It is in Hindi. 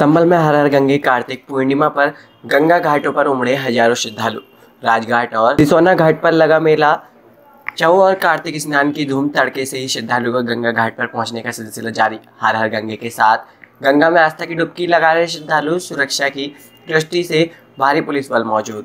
संभल में हर हर गंगे कार्तिक पूर्णिमा पर गंगा घाटों पर उमड़े हज़ारों श्रद्धालु। राजघाट और सिसोना घाट पर लगा मेला। चौ और कार्तिक स्नान की धूम तड़के से ही श्रद्धालु का गंगा घाट पर पहुँचने का सिलसिला जारी। हर हर गंगे के साथ गंगा में आस्था की डुबकी लगा रहे श्रद्धालु सुरक्षा की दृष्टि से भारी पुलिस बल मौजूद।